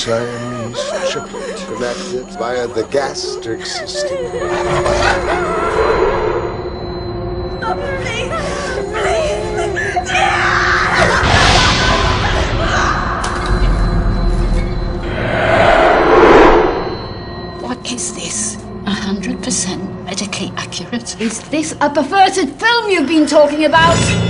size triplet. connected via the gastric system. What is this? 100% medically accurate. Is this a perverted film you've been talking about?